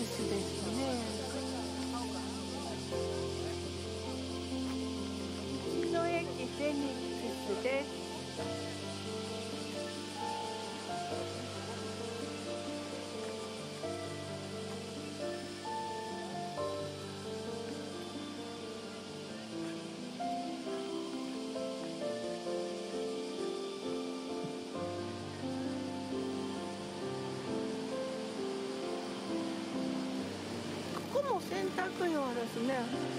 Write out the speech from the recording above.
ッですね。洗濯用ですね。